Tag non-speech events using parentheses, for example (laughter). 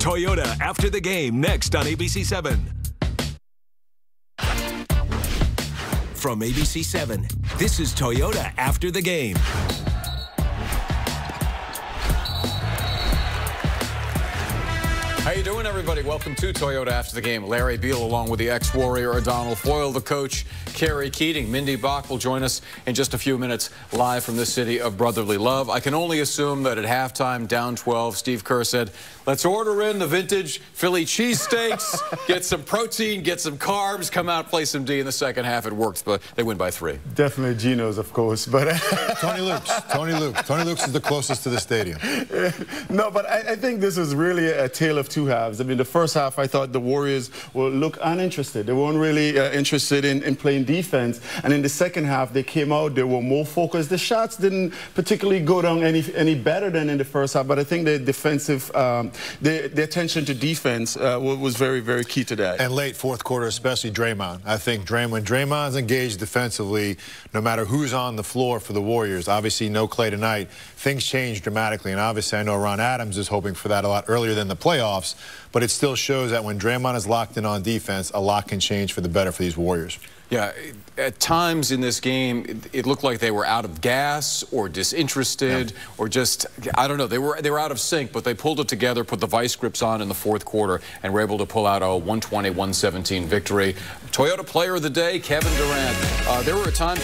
Toyota after the game next on ABC7. From ABC7, this is Toyota after the game. How you doing, everybody? Welcome to Toyota After the Game. Larry Beil, along with the ex-Warrior Adonal Foyle, the coach, Kerry Keating. Mindi Bach will join us in just a few minutes live from the city of brotherly love. I can only assume that at halftime, down 12, Steve Kerr said, let's order in the vintage Philly cheesesteaks, (laughs) get some protein, get some carbs, come out, play some D in the second half. It worked, but they win by three. Definitely Geno's, of course. But uh, (laughs) Tony Luke's. Tony Luke. Tony Luke's is the closest to the stadium. (laughs) no, but I, I think this is really a tale of two halves. I mean, the first half, I thought the Warriors will look uninterested. They weren't really uh, interested in, in playing defense. And in the second half, they came out, they were more focused. The shots didn't particularly go down any, any better than in the first half, but I think the defensive, um, the, the, attention to defense uh, was very, very key to that. And late fourth quarter, especially Draymond. I think Draymond, when Draymond's engaged defensively, no matter who's on the floor for the Warriors, obviously no Clay tonight, things change dramatically. And obviously, I know Ron Adams is hoping for that a lot earlier than the playoffs, but it still shows that when Draymond is locked in on defense, a lot can change for the better for these Warriors. Yeah, at times in this game, it, it, looked like they were out of gas or disinterested yeah. or just, I don't know, they were they were out of sync, but they pulled it together, put the vice grips on in the fourth quarter, and were able to pull out a 120-117 victory. Toyota Player of the Day, Kevin Durant. Uh, there were times